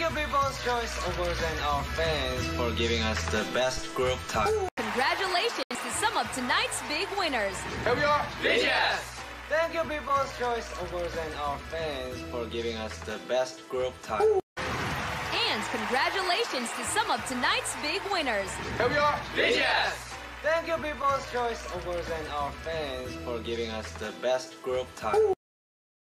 Thank you, People's Choice Awards and our fans for giving us the best group title. Congratulations to some of tonight's big winners. Here we are. BTS. Thank you, People's Choice Awards and our fans for giving us the best group title. And congratulations to some of tonight's big winners. Here we are. BTS. Thank you, People's Choice Awards and our fans for giving us the best group title.